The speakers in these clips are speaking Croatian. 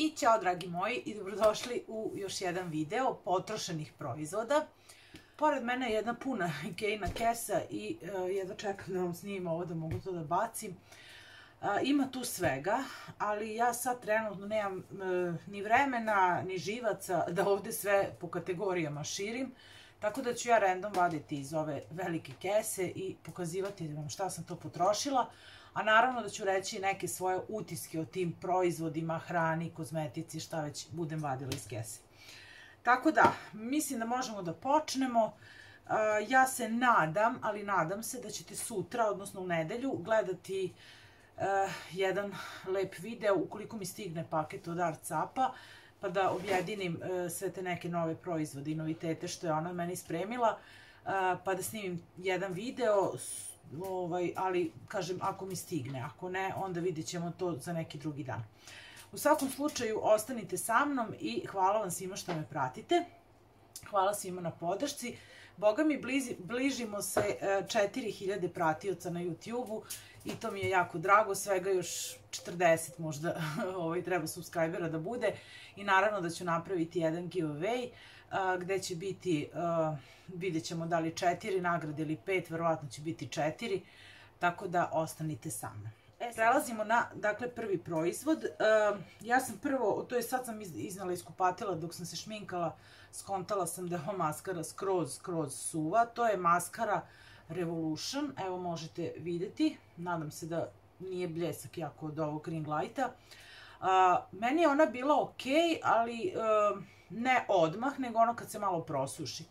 I ćao dragi moji i dobrodošli u još jedan video potrošenih proizvoda. Pored mene je jedna puna Ikejna kesa i uh, jedva čekam da vam snimim ovo da mogu to da bacim. Uh, ima tu svega, ali ja sad trenutno nemam uh, ni vremena, ni živaca da ovde sve po kategorijama širim. Tako da ću ja random vaditi iz ove velike kese i pokazivati vam šta sam to potrošila. A naravno da ću reći neke svoje utiske o tim proizvodima, hrani, kozmetici, šta već budem vadila iz kese. Tako da, mislim da možemo da počnemo. Ja se nadam, ali nadam se da ćete sutra, odnosno u nedelju, gledati jedan lep video ukoliko mi stigne paket od Artsapa pa da objedinim sve te neke nove proizvode i novitete što je ona meni spremila pa da snimim jedan video ovaj, ali kažem ako mi stigne, ako ne onda vidjet ćemo to za neki drugi dan. U svakom slučaju ostanite sa mnom i hvala vam svima što me pratite. Hvala svima na podršci. Boga mi bližimo se 4000 pratioca na YouTube-u i to mi je jako drago, svega još 40 možda ovaj, treba subscribera da bude i naravno da ću napraviti jedan giveaway gde će biti, vidjet ćemo da li četiri nagrade ili pet, verovatno će biti četiri, tako da ostanite sa mnom. E, prelazimo na, dakle, prvi proizvod. ja sam prvo, to je sad sam iznala iz kupatila dok sam se šminkala, skontala sam da je ova maskara skroz, skroz suva. To je maskara Revolution, evo možete videti, nadam se da nije bljesak jako od ovog ring lighta. meni je ona bila ok, ali ne odmah, nego ono kad se malo prosuši.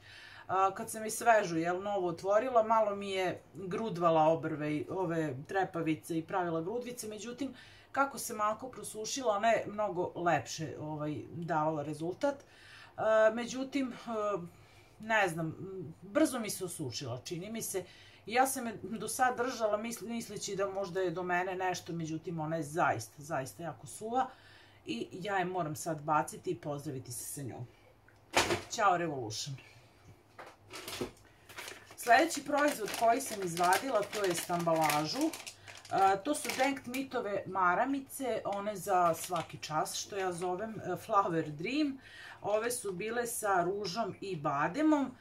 A, kad sam i svežu, jel, novo otvorila, malo mi je grudvala obrve ove trepavice i pravila grudvice, međutim, kako se malko prosušila, ona je mnogo lepše ovaj, davala rezultat. Međutim, ne znam, brzo mi se osušila, čini mi se. Ja sam je do sad držala misleći da možda je do mene nešto, međutim ona je zaista, zaista jako suva i ja je moram sad baciti i pozdraviti se sa njom. Ćao Revolution! Sljedeći proizvod koji sam izvadila, to je stambalažu. to su Denkt Mitove maramice, one za svaki čas, što ja zovem e, Flower Dream. Ove su bile sa ružom i bademom.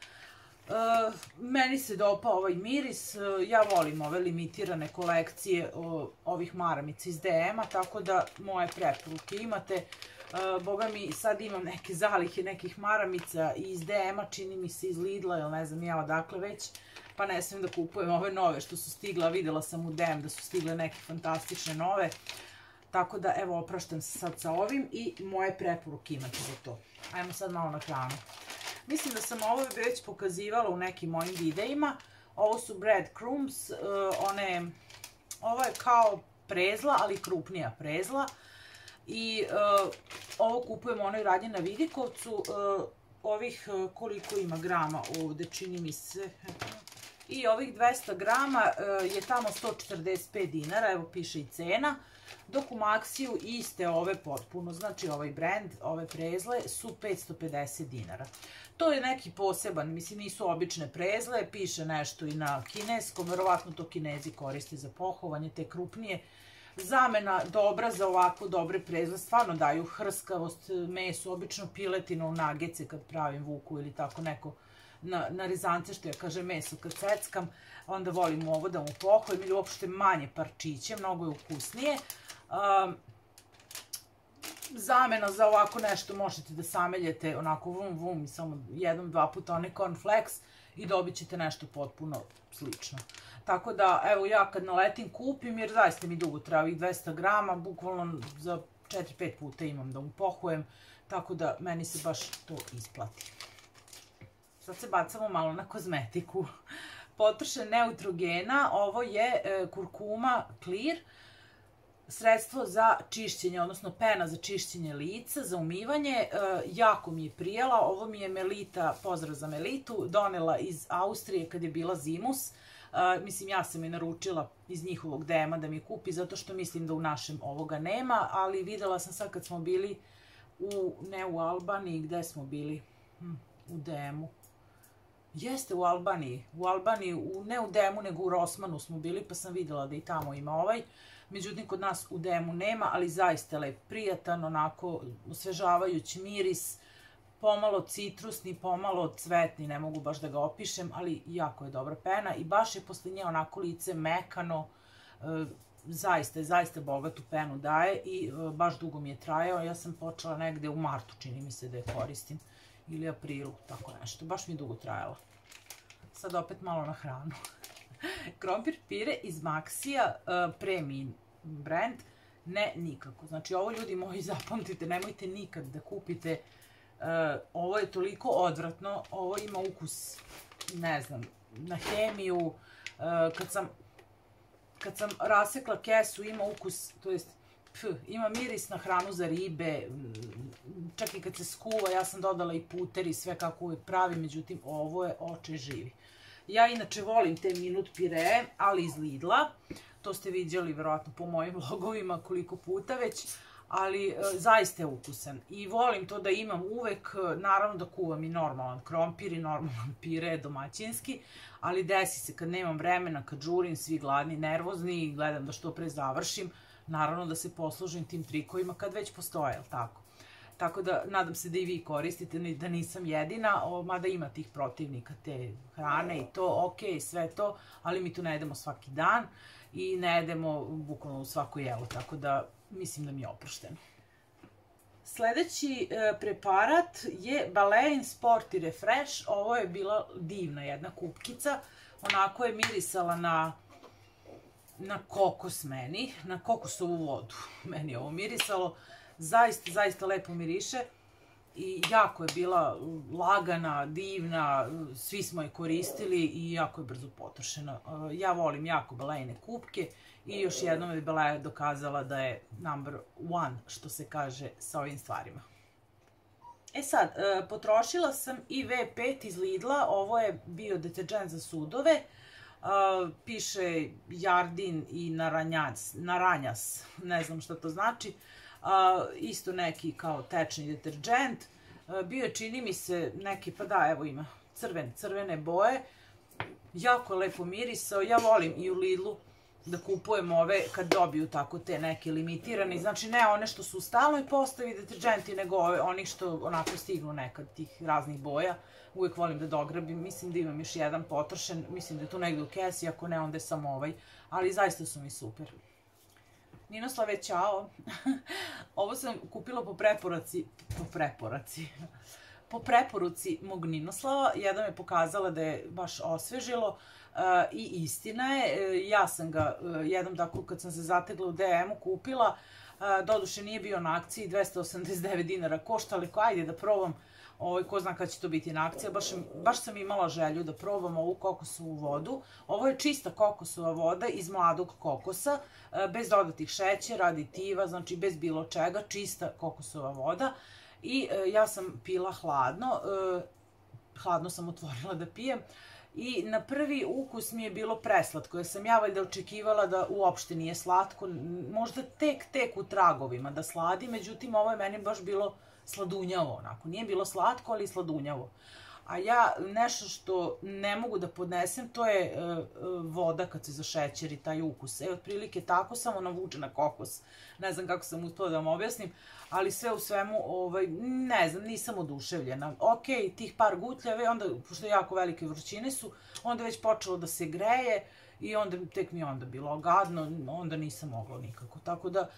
Uh, meni se dopa ovaj miris, ja volim ove limitirane kolekcije ovih maramica iz DM-a, tako da moje preporuke imate. Boga mi, sad imam neke zalihe nekih maramica iz DM-a, čini mi se iz Lidla, ili ne znam ja odakle već, pa ne smijem da kupujem ove nove što su stigla, videla sam u DM da su stigle neke fantastične nove. Tako da, evo, opraštam se sad sa ovim i moje preporuke imate za to. Ajmo sad malo na hranu. Mislim da sam ovo već pokazivala u nekim mojim videima. Ovo su breadcrumbs, uh, one, ovo je kao prezla, ali krupnija prezla. I uh, ovo kupujem onoj radnje na Vidikovcu. Uh, ovih koliko ima grama ovde, čini mi se. I ovih 200 grama je tamo 145 dinara, evo piše i cena dok u Maxiju iste ove potpuno, znači ovaj brand, ove prezle su 550 dinara. To je neki poseban, mislim nisu obične prezle, piše nešto i na kineskom, verovatno to kinezi koriste za pohovanje, te krupnije. Zamena dobra za ovako dobre prezle, stvarno daju hrskavost mesu, obično piletinu, nagece kad pravim vuku ili tako neko na, rezance, što ja kažem meso kad ceckam, onda volim ovo da mu pohovim ili uopšte manje parčiće, mnogo je ukusnije. Zamena za ovako nešto možete da sameljete onako vum vum i samo jednom, dva puta one cornflakes i dobit ćete nešto potpuno slično. Tako da, evo ja kad naletim kupim, jer zaista mi dugo treba ovih 200 grama, bukvalno za 4-5 puta imam da mu pohujem, tako da meni se baš to isplati. Sad se bacamo malo na kozmetiku. Potrošen neutrogena, ovo je e, kurkuma clear, sredstvo za čišćenje, odnosno pena za čišćenje lica, za umivanje. E, jako mi je prijela. Ovo mi je Melita, pozdrav za Melitu, donela iz Austrije kad je bila zimus. E, mislim, ja sam je naručila iz njihovog DM-a da mi kupi, zato što mislim da u našem ovoga nema, ali videla sam sad kad smo bili u, ne u Albaniji, gde smo bili? Hm, u DM-u. Jeste u Albaniji. U Albaniji, u, ne u Demu, nego u Rosmanu smo bili, pa sam videla da i tamo ima ovaj. Međutim, kod nas u DM-u nema, ali zaista lep, prijatan, onako osvežavajući miris, pomalo citrusni, pomalo cvetni, ne mogu baš da ga opišem, ali jako je dobra pena i baš je posle nje onako lice mekano, e, zaista, zaista bogatu penu daje i e, baš dugo mi je trajao. Ja sam počela negde u martu, čini mi se da je koristim, ili aprilu, tako nešto. Baš mi je dugo trajala. Sad opet malo na hranu. Krompir pire iz Maxija, uh, premium brand, ne nikako. Znači ovo ljudi moji zapamtite, nemojte nikad da kupite uh, ovo je toliko odvratno, ovo ima ukus, ne znam, na hemiju, uh, kad sam kad sam rasekla kesu ima ukus, to jest ima miris na hranu za ribe, čak i kad se skuva, ja sam dodala i puter i sve kako uvijek pravi, međutim ovo je oče živi. Ja inače volim te minut pire, ali iz Lidla. To ste vidjeli verovatno po mojim vlogovima koliko puta već, ali e, zaista je ukusan. I volim to da imam uvek, e, naravno da kuvam i normalan krompir i normalan pire domaćinski, ali desi se kad nemam vremena, kad žurim, svi gladni, nervozni i gledam da što pre završim, naravno da se poslužim tim trikovima kad već postoje, jel tako? Tako da, nadam se da i vi koristite, da nisam jedina, o, mada ima tih protivnika te hrane i to, ok, sve to, ali mi tu ne jedemo svaki dan i ne jedemo bukvalno u svako jelo, tako da mislim da mi je oprošteno. Sledeći e, preparat je Balein Sport i Refresh. Ovo je bila divna jedna kupkica. Onako je mirisala na na kokos meni, na kokosovu vodu. Meni je ovo mirisalo zaista, zaista lepo miriše i jako je bila lagana, divna, svi smo je koristili i jako je brzo potrošena. Ja volim jako belejne kupke i još jednom je Beleja dokazala da je number one, što se kaže, sa ovim stvarima. E sad, e, potrošila sam i V5 iz Lidla, ovo je bio deterđent za sudove, piše Jardin i Naranjas, Naranjas, ne znam šta to znači, isto neki kao tečni deterđent. bio je, čini mi se, neki, pa da, evo ima, crven, crvene boje. Jako lepo mirisao. Ja volim i u Lidlu da kupujem ove kad dobiju tako te neke limitirane. Znači ne one što su u stalnoj postavi deterđenti, nego ove, onih što onako stignu nekad tih raznih boja. Uvijek volim da dograbim. Mislim da imam još jedan potrošen. Mislim da je tu negde u kesi, ako ne onda je samo ovaj. Ali zaista su mi super. Ninoslave, čao. Ovo sam kupila po preporuci, po preporuci, po preporuci mog Ninoslava. Jedna me pokazala da je baš osvežilo uh, i istina je. Uh, ja sam ga uh, jednom tako kad sam se zategla u DM-u kupila. Doduše nije bio na akciji, 289 dinara košta, ali ko ajde da probam Ovaj, ko zna kada će to biti na akcija, baš, baš sam imala želju da probam ovu kokosovu vodu. Ovo je čista kokosova voda iz mladog kokosa, e, bez dodatih šećera, aditiva, znači bez bilo čega, čista kokosova voda. I e, ja sam pila hladno, e, hladno sam otvorila da pijem. I na prvi ukus mi je bilo preslatko, jer sam ja valjda očekivala da uopšte nije slatko, možda tek, tek u tragovima da sladi, međutim ovo je meni baš bilo sladunjavo onako. Nije bilo slatko, ali sladunjavo. A ja nešto što ne mogu da podnesem, to je e, e, voda kad se zašećeri, taj ukus. E, otprilike tako samo navuče na kokos. Ne znam kako sam uspela da vam objasnim, ali sve u svemu, ovaj, ne znam, nisam oduševljena. Ok, tih par gutljave, onda, pošto jako velike vrućine su, onda već počelo da se greje i onda, tek mi onda bilo gadno, onda nisam mogla nikako. Tako da,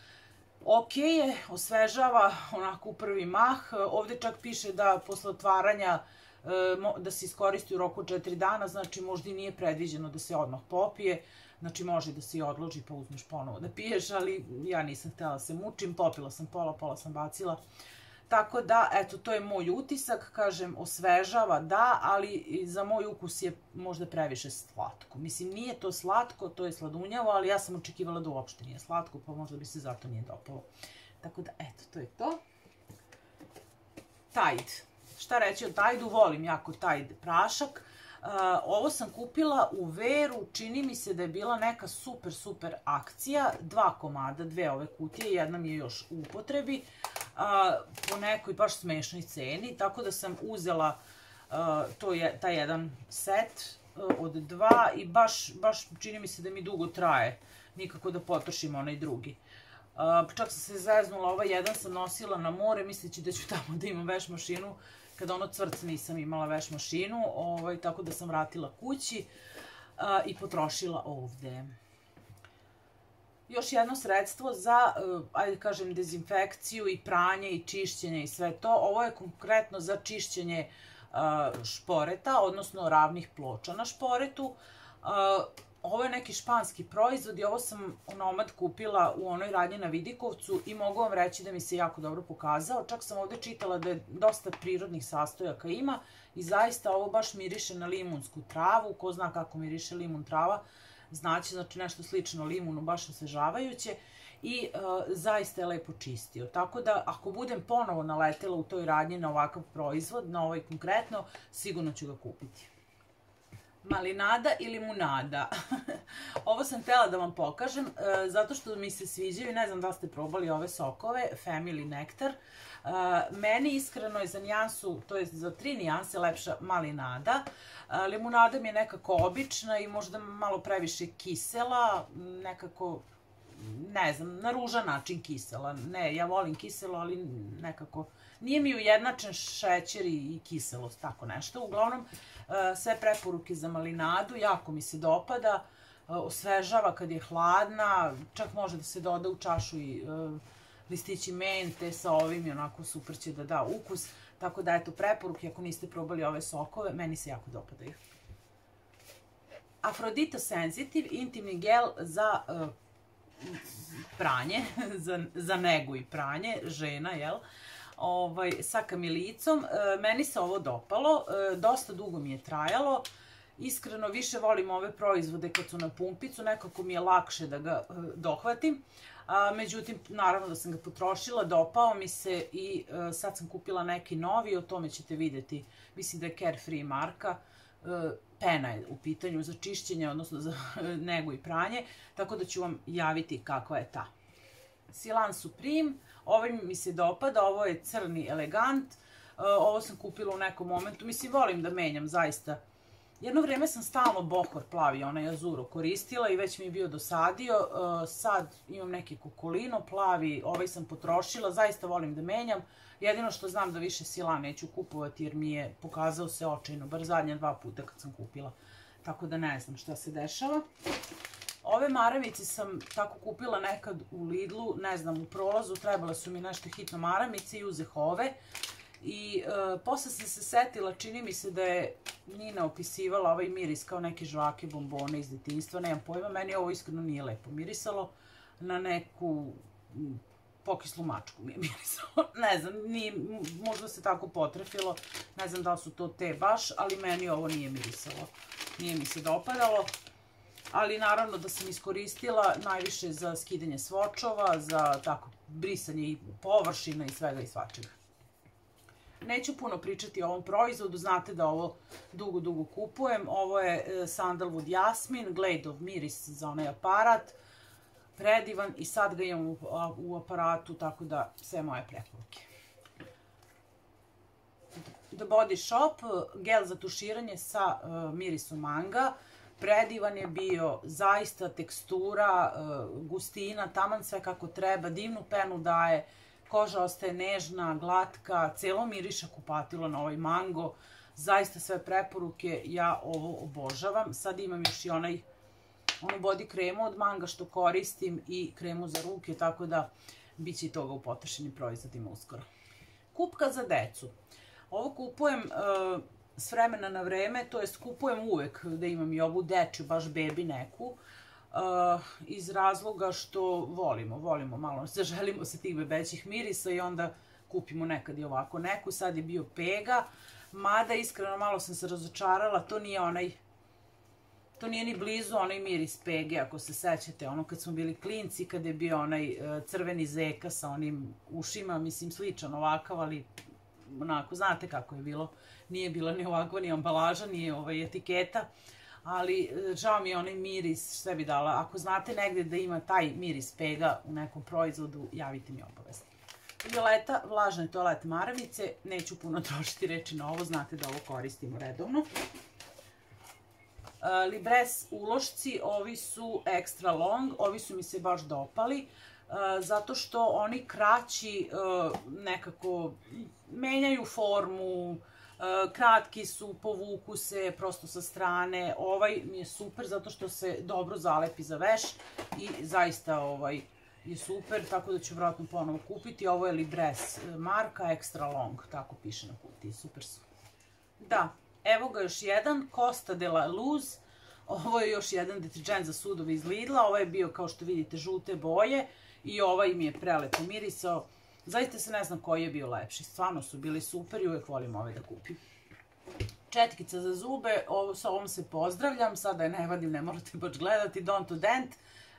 ok je, osvežava onako u prvi mah. Ovde čak piše da posle otvaranja e, da se iskoristi u roku 4 dana, znači možda i nije predviđeno da se odmah popije, znači može da se i odloži pa uzmeš ponovo da piješ, ali ja nisam htela da se mučim, popila sam pola, pola sam bacila. Tako da, eto, to je moj utisak, kažem, osvežava, da, ali za moj ukus je možda previše slatko. Mislim, nije to slatko, to je sladunjavo, ali ja sam očekivala da uopšte nije slatko, pa možda bi se zato nije dopalo. Tako da, eto, to je to. Tide. Šta reći o Tide-u? Volim jako Tide prašak. Uh, ovo sam kupila u Veru, čini mi se da je bila neka super, super akcija. Dva komada, dve ove kutije, jedna mi je još u upotrebi a, po nekoj baš smešnoj ceni, tako da sam uzela to je taj jedan set a, od dva i baš, baš čini mi se da mi dugo traje. nikako da potrošim onaj drugi. čak sam se zeznula, ovaj jedan sam nosila na more, misleći da ću tamo da imam veš mašinu, kada ono cvrc nisam imala veš mašinu, ovaj, tako da sam vratila kući i potrošila ovde. Još jedno sredstvo za, uh, ajde kažem, dezinfekciju i pranje i čišćenje i sve to. Ovo je konkretno za čišćenje šporeta, odnosno ravnih ploča na šporetu. Ovo je neki španski proizvod i ovo sam u Nomad kupila u onoj radnji na Vidikovcu i mogu vam reći da mi se jako dobro pokazao. Čak sam ovdje čitala da je dosta prirodnih sastojaka ima i zaista ovo baš miriše na limunsku travu. Ko zna kako miriše limun trava, znači, znači nešto slično limunu, baš osvežavajuće i e, zaista je lepo čistio. Tako da ako budem ponovo naletela u toj radnji na ovakav proizvod, na ovaj konkretno, sigurno ću ga kupiti. Malinada ili limunada. Ovo sam htjela da vam pokažem, e, zato što mi se sviđaju, ne znam da ste probali ove sokove, Family Nectar. Meni iskreno je za nijansu, to je za tri nijanse lepša malinada. limunada mi je nekako obična i možda malo previše kisela, nekako ne znam, na ružan način kisela. Ne, ja volim kiselo, ali nekako... Nije mi ujednačen šećer i kiselost, tako nešto. Uglavnom, sve preporuke za malinadu, jako mi se dopada. Osvežava kad je hladna, čak može da se doda u čašu i listići mente sa ovim i onako super će da da ukus. Tako da, eto, preporuke ako niste probali ove sokove, meni se jako dopadaju. Afrodita Sensitive, intimni gel za pranje, za, za negu i pranje, žena, jel? Ovaj, sa kamilicom. E, meni se ovo dopalo, e, dosta dugo mi je trajalo. Iskreno više volim ove proizvode kad su na pumpicu, nekako mi je lakše da ga e, dohvatim. Međutim, naravno da sam ga potrošila, dopao mi se i sad sam kupila neki novi, o tome ćete vidjeti. Mislim da je Carefree marka pena je u pitanju za čišćenje, odnosno za negu i pranje, tako da ću vam javiti kakva je ta. Silan Supreme, ovaj mi se dopada, ovo je crni elegant, e, ovo sam kupila u nekom momentu, mislim volim da menjam zaista. Jedno vrijeme sam stalno bohor plavi, onaj azuro koristila i već mi je bio dosadio, e, sad imam neki kukolino plavi, ovaj sam potrošila, zaista volim da menjam. Jedino što znam da više sila neću kupovati jer mi je pokazao se očajno, bar zadnja dva puta kad sam kupila. Tako da ne znam šta se dešava. Ove maramice sam tako kupila nekad u Lidlu, ne znam, u prolazu, trebale su mi nešto hitno maramice i uzeh ove. I e, posle sam se setila, čini mi se da je Nina opisivala ovaj miris kao neke žvake bombone iz detinjstva, nemam pojma, meni ovo iskreno nije lepo mirisalo na neku pokislu mačku mi je mirisalo. ne znam, nije, možda se tako potrefilo, ne znam da su to te baš, ali meni ovo nije mirisalo. Nije mi se dopadalo. Ali naravno da sam iskoristila najviše za skidanje svočova, za tako brisanje i površina i svega i svačega. Neću puno pričati o ovom proizvodu, znate da ovo dugo, dugo kupujem. Ovo je e, Sandalwood Jasmin, of Miris za onaj aparat predivan i sad ga imam u, aparatu, tako da sve moje preporuke. The Body Shop, gel za tuširanje sa uh, mirisom manga. Predivan je bio, zaista tekstura, gustina, taman sve kako treba, divnu penu daje, koža ostaje nežna, glatka, celo miriša kupatilo na ovaj mango. Zaista sve preporuke, ja ovo obožavam. Sad imam još i onaj onu body kremu od manga što koristim i kremu za ruke, tako da bit će i toga u potrošenim proizvodima uskoro. Kupka za decu. Ovo kupujem e, s vremena na vreme, to jest kupujem uvek da imam i ovu dečju, baš bebi neku, e, iz razloga što volimo, volimo malo, zaželimo se tih bebećih mirisa i onda kupimo nekad i ovako neku. Sad je bio pega, mada iskreno malo sam se razočarala, to nije onaj to nije ni blizu onaj miris pege, ako se sećate, ono kad smo bili klinci, kad je bio onaj e, crveni zeka sa onim ušima, mislim sličan ovakav, ali onako, znate kako je bilo, nije bila ni ovakva ni ambalaža, ni ovaj etiketa, ali e, žao mi je onaj miris, sve bi dala. Ako znate negdje da ima taj miris pega u nekom proizvodu, javite mi obavezno. Violeta, vlažne toalet maravice, neću puno trošiti reći na ovo, znate da ovo koristimo redovno. Libres ulošci, ovi su extra long, ovi su mi se baš dopali, zato što oni kraći nekako menjaju formu, kratki su, povuku se prosto sa strane. Ovaj mi je super zato što se dobro zalepi za veš i zaista ovaj je super, tako da ću vjerojatno ponovo kupiti. Ovo je Libres marka Extra Long, tako piše na kutiji, super su. Da, evo ga još jedan, Costa de la Luz. Ovo je još jedan deterđent za sudove iz Lidla, ovo je bio kao što vidite žute boje i ovaj mi je prelepo mirisao. Zaista se ne znam koji je bio lepši. Stvarno su bili super i uvijek volim ove da kupim. Četkica za zube, ovo, sa ovom se pozdravljam, sada je ne vadim, ne morate baš gledati, Don't to Dent.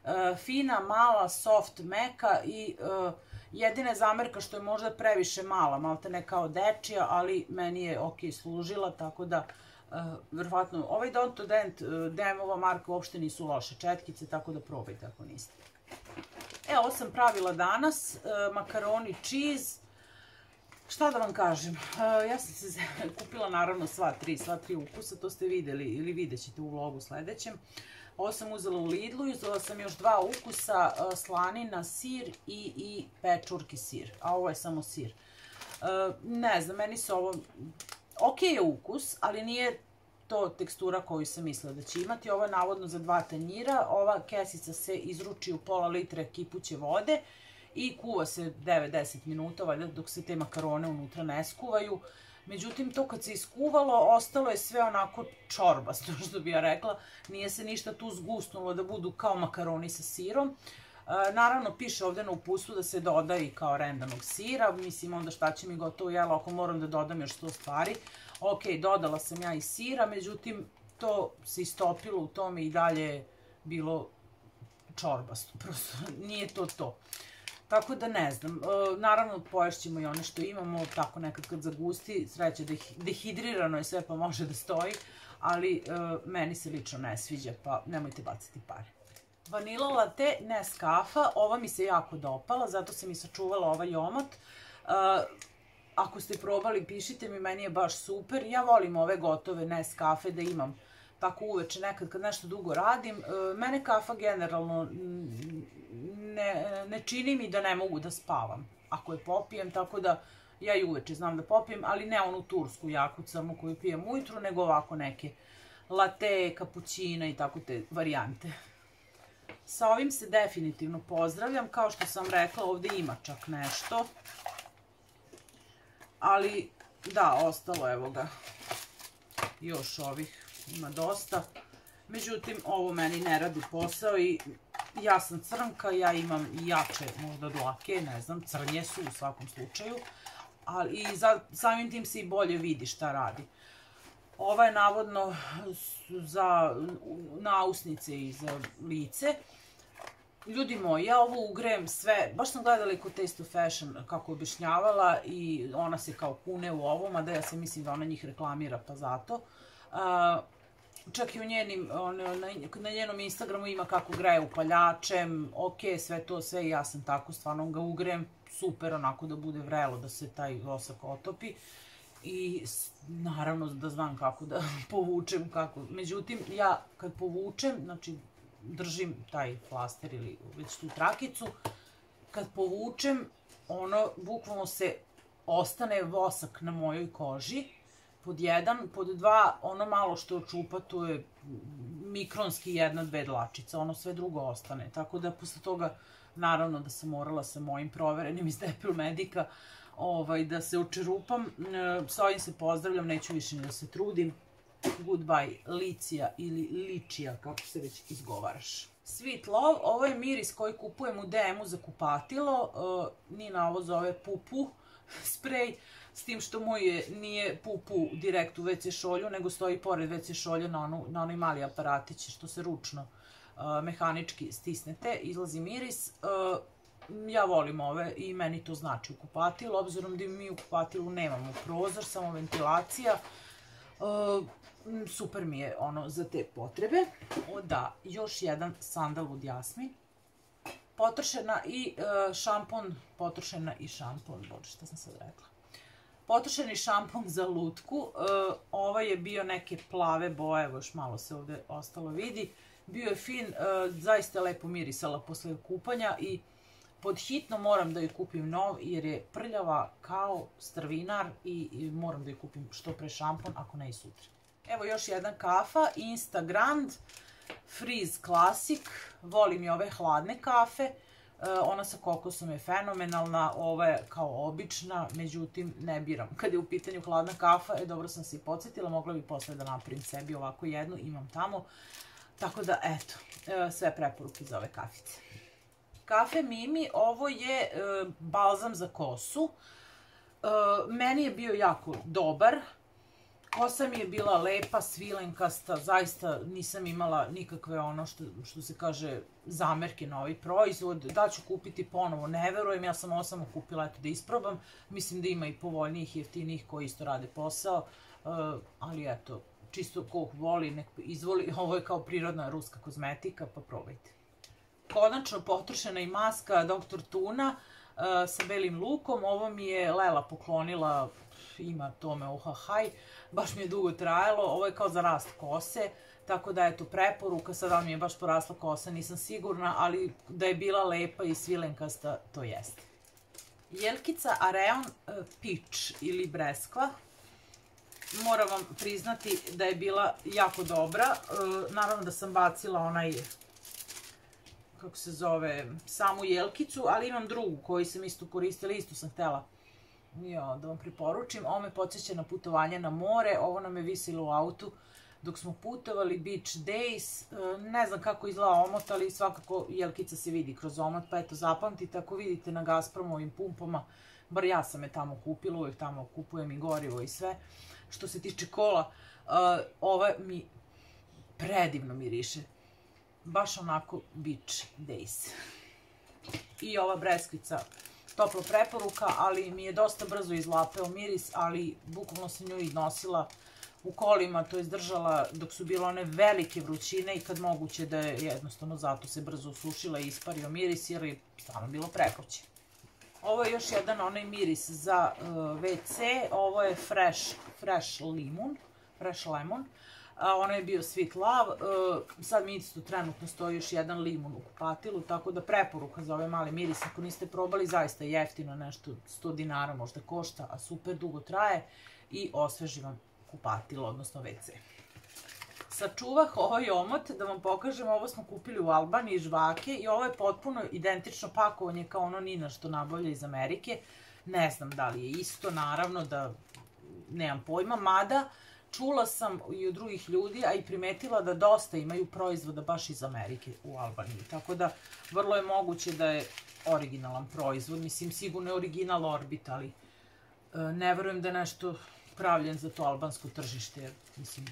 E, fina, mala, soft, meka i uh, jedina zamerka što je možda previše mala, malte ne kao dečija, ali meni je ok služila, tako da uh, verovatno ovaj Don't to Dent, Demova marka uopšte nisu loše četkice, tako da probajte ako niste. E, ovo sam pravila danas, e, makaroni cheese. Šta da vam kažem, e, ja sam se kupila naravno sva tri, sva tri ukusa, to ste vidjeli ili vidjet ćete u vlogu sljedećem. Ovo sam uzela u Lidlu, uzela sam još dva ukusa, e, slanina, sir i, i pečurki sir, a ovo je samo sir. Ne znam, meni se ovo, ok je ukus, ali nije to tekstura koju sam mislila da će imati. Ovo je navodno za dva tanjira. Ova kesica se izruči u pola litre kipuće vode i kuva se 9-10 minuta, valjda dok se te makarone unutra ne skuvaju. Međutim, to kad se iskuvalo, ostalo je sve onako čorbasto, što bi ja rekla. Nije se ništa tu zgusnulo da budu kao makaroni sa sirom. E, naravno, piše ovdje na upustu da se doda i kao rendanog sira. Mislim, onda šta će mi gotovo jelo ako moram da dodam još sto stvari. Ok, dodala sam ja i sira, međutim, to se istopilo u tome i dalje bilo čorbasto. Prosto nije to to. Tako da ne znam, e, naravno poješćemo i one što imamo, tako nekad kad zagusti, sreće dehidrirano je sve pa može da stoji, ali e, meni se lično ne sviđa pa nemojte baciti pare. Vanila latte Nescafa, ova mi se jako dopala, zato sam i sačuvala ovaj omot. E, ako ste probali, pišite mi, meni je baš super. Ja volim ove gotove Nes kafe da imam tako uveče nekad kad nešto dugo radim. E, mene kafa generalno ne, ne čini mi da ne mogu da spavam ako je popijem, tako da ja i uveče znam da popijem, ali ne onu tursku jaku crnu koju pijem ujutru, nego ovako neke latte, kapućina i tako te varijante. Sa ovim se definitivno pozdravljam, kao što sam rekla ovdje ima čak nešto ali da, ostalo evo ga još ovih ima dosta. Međutim, ovo meni ne radi posao i ja sam crnka, ja imam jače možda dlake, ne znam, crnje su u svakom slučaju. Ali i za, samim tim se i bolje vidi šta radi. Ova je navodno za nausnice i za lice. Ljudi moji, ja ovo ugrejem sve, baš sam gledala kod Taste of Fashion kako objašnjavala i ona se kao kune u ovom, a da ja se mislim da ona njih reklamira pa zato. čak i u njenim, na, njenom Instagramu ima kako greje upaljačem, ok, sve to, sve i ja sam tako, stvarno ga ugrejem super, onako da bude vrelo, da se taj vosak otopi. I naravno da znam kako da povučem, kako. Međutim, ja kad povučem, znači držim taj flaster ili već tu trakicu, kad povučem, ono, bukvalno se ostane vosak na mojoj koži, pod jedan, pod dva, ono malo što očupa, to je mikronski jedna, dve dlačica, ono sve drugo ostane. Tako da posle toga, naravno da sam morala sa mojim proverenim iz Depil ovaj, da se očerupam. E, s ovim se pozdravljam, neću više ni da se trudim. Goodbye Licija ili Ličija, kako se već izgovaraš. Sweet Love, ovo je miris koji kupujem u DM-u za kupatilo. Uh, Nina ovo zove pupu sprej, s tim što moj je, nije pupu direkt u WC šolju, nego stoji pored WC šolja na, onu, na onoj mali aparatić što se ručno uh, mehanički stisnete, izlazi miris. Uh, ja volim ove i meni to znači u kupatilu, obzirom da mi u kupatilu nemamo prozor, samo ventilacija. Mm, super mi je ono za te potrebe. Da, još jedan sandalwood jasmin. Potrošena i e, šampon, potrošena i šampon, bože šta sam sad rekla. Potrošeni šampon za lutku. E, ovaj je bio neke plave boje, još malo se ovdje ostalo vidi. Bio je fin, e, zaista je lepo mirisala posle kupanja i pod hitno moram da ju kupim nov jer je prljava kao strvinar i, moram da ju kupim što pre šampon, ako ne i sutra. Evo još jedan kafa, Instagrand, Freeze Classic, volim i ove hladne kafe. E, ona sa kokosom je fenomenalna, ova je kao obična, međutim ne biram. Kad je u pitanju hladna kafa, e dobro sam se i podsjetila, mogla bi posle da napravim sebi ovako jednu, imam tamo. Tako da, eto, e, sve preporuke za ove kafice. Kafe Mimi, ovo je e, balzam za kosu. Meni je bio jako dobar. Kosa mi je bila lepa, svilenkasta, zaista nisam imala nikakve ono što, što se kaže zamerke na ovaj proizvod. Da ću kupiti ponovo, ne verujem, ja sam ovo samo kupila eto, da isprobam. Mislim da ima i povoljnijih, jeftinijih koji isto rade posao, ali eto, čisto ko voli, nek izvoli, ovo je kao prirodna ruska kozmetika, pa probajte. Konačno potrošena i maska Dr. Tuna e, sa belim lukom, ovo mi je Lela poklonila, ima tome uhahaj, baš mi je dugo trajalo, ovo je kao za rast kose, tako da eto preporuka, sada mi je baš porasla kosa, nisam sigurna, ali da je bila lepa i svilenkasta, to jeste. Jelkica Areon e, Peach ili Breskva, moram vam priznati da je bila jako dobra. E, naravno da sam bacila onaj, kako se zove, samu jelkicu, ali imam drugu koju sam isto koristila, isto sam htjela da vam preporučim. Ovo me podsjeća na putovanje na more, ovo nam je visilo u autu dok smo putovali, Beach Days, e, ne znam kako izgleda omot, ali svakako jelkica se vidi kroz omot, pa eto zapamtite, ako vidite na Gazpromovim pumpama, bar ja sam je tamo kupila, uvijek tamo kupujem i gorivo i sve, što se tiče kola, uh, ova mi predivno miriše. Baš onako beach days. I ova breskvica, toplo preporuka, ali mi je dosta brzo izlapeo miris, ali bukvalno sam nju i nosila u kolima, to je držala dok su bile one velike vrućine i kad moguće da je jednostavno zato se brzo usušila i ispario miris jer je stvarno bilo prekoće. Ovo je još jedan onaj miris za WC. Ovo je fresh, fresh limon. Fresh lemon. Ono je bio Sweet Love. Uh, sad mi isto trenutno stoji još jedan limun u kupatilu, tako da preporuka za ove male miris. Ako niste probali, zaista jeftino nešto 100 dinara možda košta, a super dugo traje i osveži vam kupatilo, odnosno WC sačuvah ovaj omot, da vam pokažem, ovo smo kupili u Albaniji, žvake, i ovo je potpuno identično pakovanje kao ono Nina što nabavlja iz Amerike. Ne znam da li je isto, naravno da nemam pojma, mada čula sam i od drugih ljudi, a i primetila da dosta imaju proizvoda baš iz Amerike u Albaniji. Tako da vrlo je moguće da je originalan proizvod, mislim sigurno je original Orbit, ali e, ne verujem da je nešto pravljen za to albansko tržište, mislim,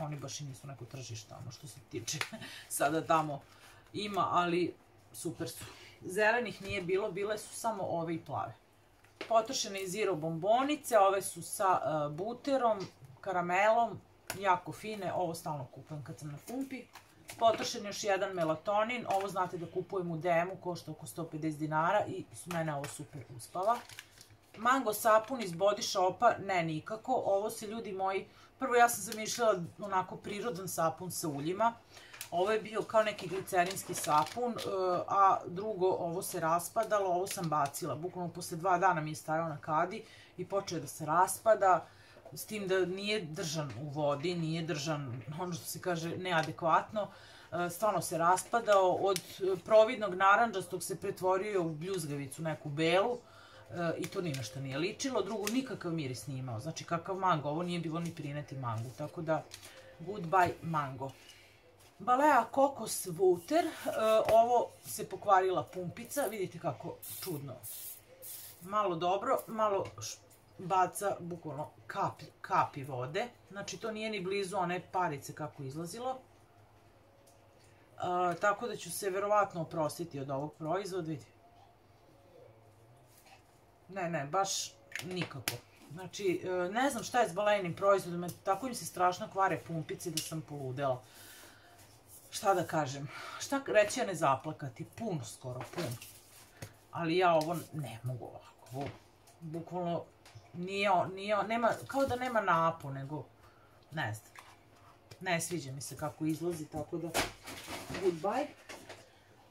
oni baš i nisu neko tržište, ono što se tiče sada tamo ima, ali super su. Zelenih nije bilo, bile su samo ove i plave. Potrošene zero bombonice, ove su sa e, buterom, karamelom, jako fine, ovo stalno kupujem kad sam na pumpi. Potrošen još jedan melatonin, ovo znate da kupujem u DM-u, košta oko 150 dinara i mene ovo super uspava. Mango sapun iz Body Shopa, ne nikako, ovo se ljudi moji Prvo ja sam zamišljala onako prirodan sapun sa uljima. Ovo je bio kao neki glicerinski sapun, e, a drugo ovo se raspadalo, ovo sam bacila. Bukvalno posle dva dana mi je stajao na kadi i počeo da se raspada. S tim da nije držan u vodi, nije držan, ono što se kaže, neadekvatno. E, stvarno se raspadao. Od providnog naranđastog se pretvorio u bljuzgavicu, neku belu. E, i to ni nije ličilo. Drugo, nikakav miris nije imao. Znači, kakav mango. Ovo nije bilo ni prineti mango. Tako da, goodbye mango. Balea Kokos Water. E, ovo se pokvarila pumpica. Vidite kako čudno. Malo dobro, malo baca bukvalno kapi, kapi vode. Znači, to nije ni blizu one parice kako izlazilo. E, tako da ću se verovatno oprostiti od ovog proizvoda. Vidite ne, ne, baš nikako. Znači, e, ne znam šta je s balejnim proizvodom, tako im se strašno kvare pumpice da sam poludela. Šta da kažem, šta reći ja ne zaplakati, puno skoro, puno. Ali ja ovo ne mogu ovako, bukvalno nije, nije, nema, kao da nema napu, nego, ne znam. Ne sviđa mi se kako izlazi, tako da, goodbye.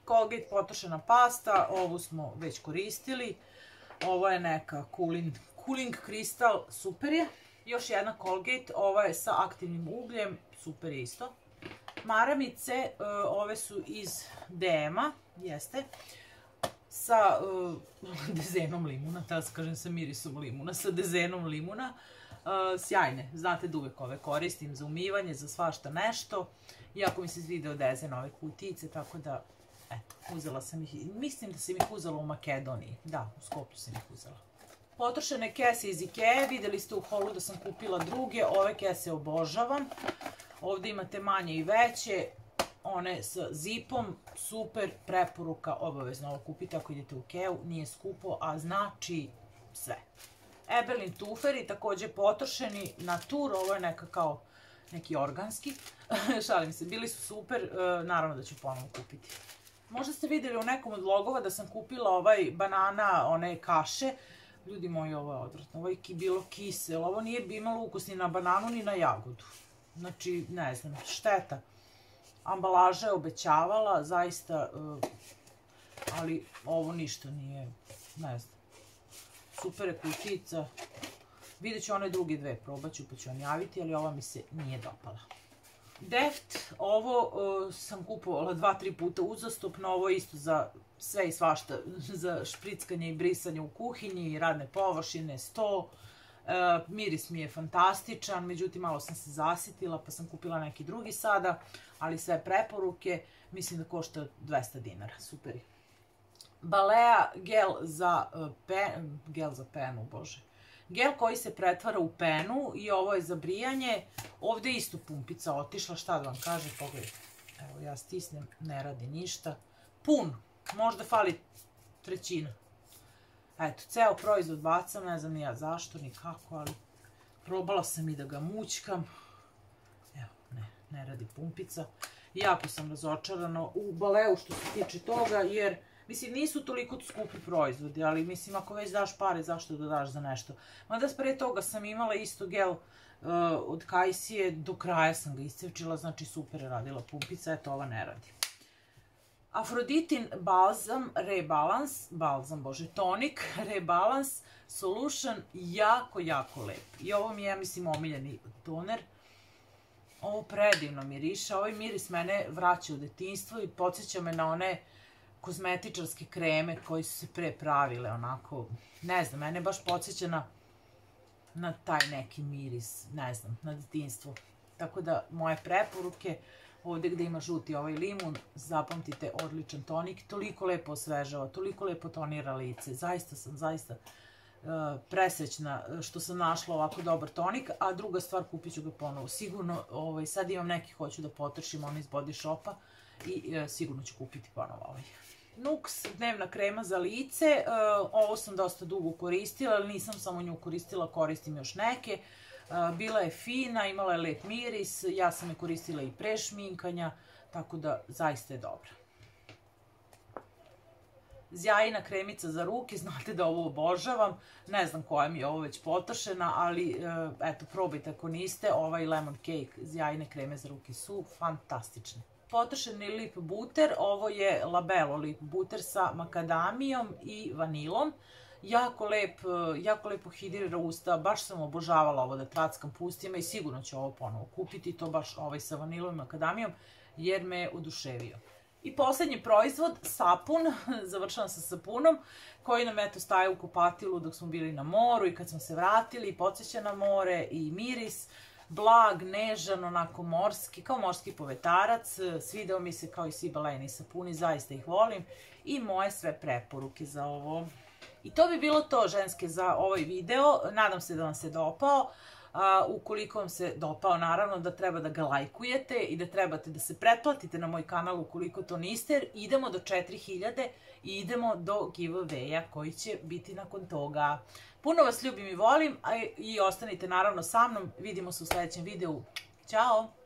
Colgate potrošena pasta, ovu smo već koristili. Ovo je neka cooling, cooling kristal, super je. Još jedna Colgate, ova je sa aktivnim ugljem, super je isto. Maramice, e, ove su iz DM-a, jeste, sa uh, dezenom limuna, tada se kažem sa mirisom limuna, sa dezenom limuna. Uh, sjajne, znate da uvek ove koristim za umivanje, za svašta nešto. Iako mi se svideo dezen ove kutice, tako da, eto, uzela sam ih. Mislim da sam ih uzela u Makedoniji. Da, u Skoplju sam ih uzela. Potrošene kese iz Ikea, videli ste u holu da sam kupila druge, ove kese obožavam. Ovdje imate manje i veće, one sa zipom, super preporuka, obavezno ovo kupite ako idete u Ikeu, nije skupo, a znači sve. Ebelin tuferi, također potrošeni, natur, ovo je neka kao neki organski, šalim se, bili su super, e, naravno da ću ponovno kupiti. Možda ste vidjeli u nekom od logova da sam kupila ovaj banana, one kaše, ljudi moji ovo je odvratno, ovo je bilo kiselo, ovo nije imalo ukus ni na bananu ni na jagodu. Znači, ne znam, šteta. Ambalaža je obećavala, zaista, e, ali ovo ništa nije, ne znam. Super je kutica. Vidjet ću one druge dve, probat ću pa ću vam javiti, ali ova mi se nije dopala. Deft, ovo e, sam kupovala dva, tri puta uzastopno, ovo isto za sve i svašta, za šprickanje i brisanje u kuhinji, radne površine, sto, miris mi je fantastičan, međutim malo sam se zasitila pa sam kupila neki drugi sada, ali sve preporuke, mislim da košta 200 dinara, super. Balea gel za, e, gel za penu, bože. Gel koji se pretvara u penu i ovo je za brijanje. Ovdje je isto pumpica otišla, šta da vam kažem, pogledajte. Evo ja stisnem, ne radi ništa. Pun, možda fali trećina. Eto, ceo proizvod bacam, ne znam ni ja zašto, ni kako, ali probala sam i da ga mućkam. Evo, ne, ne radi pumpica. Jako sam razočarana u baleu što se tiče toga, jer, mislim, nisu toliko skupi proizvodi, ali, mislim, ako već daš pare, zašto da daš za nešto? Mada pre toga sam imala isto gel uh, od Kajsije, do kraja sam ga iscevčila, znači super je radila pumpica, eto, ova ne radi. Afroditin balzam rebalans, balzam bože, tonik rebalans solution, jako, jako lep. I ovo mi je, ja mislim, omiljeni toner. Ovo predivno miriše, ovaj miris mene vraća u detinstvo i podsjeća me na one kozmetičarske kreme koji su se pre pravile, onako, ne znam, mene baš podsjeća na, na taj neki miris, ne znam, na detinstvo. Tako da, moje preporuke, ovdje gdje ima žuti ovaj limun, zapamtite odličan tonik, toliko lepo osvežava, toliko lepo tonira lice, zaista sam, zaista presrećna što sam našla ovako dobar tonik, a druga stvar kupit ću ga ponovo. Sigurno, ovaj, sad imam neki hoću da potrošim, on iz Body Shopa i e, sigurno ću kupiti ponovo ovaj. Nux dnevna krema za lice, ovo sam dosta dugo koristila, ali nisam samo nju koristila, koristim još neke. Bila je fina, imala je lep miris, ja sam je koristila i pre šminkanja, tako da zaista je dobra. Zjajna kremica za ruke, znate da ovo obožavam, ne znam koja mi je ovo već potrošena, ali e, eto, probajte ako niste, ovaj lemon cake zjajne kreme za ruke su fantastične. Potrošeni lip buter, ovo je labelo lip buter sa makadamijom i vanilom jako lep, e, jako lepo hidrira usta, baš sam obožavala ovo da trackam pustima i sigurno ću ovo ponovo kupiti, to baš ovaj sa vanilom i makadamijom, jer me oduševio. I posljednji proizvod, sapun, završavam sa sapunom, koji nam eto staje u kupatilu dok smo bili na moru i kad smo se vratili, podsjeća na more i miris, blag, nežan, onako morski, kao morski povetarac, svideo mi se kao i svi baleni sapuni, zaista ih volim i moje sve preporuke za ovo. I to bi bilo to ženske za ovaj video. Nadam se da vam se dopao. ukoliko vam se dopao, naravno da treba da ga lajkujete i da trebate da se pretplatite na moj kanal ukoliko to niste. Idemo do 4000 i idemo do giveaway-a koji će biti nakon toga. Puno vas ljubim i volim i ostanite naravno sa mnom. Vidimo se u sljedećem videu. Ćao!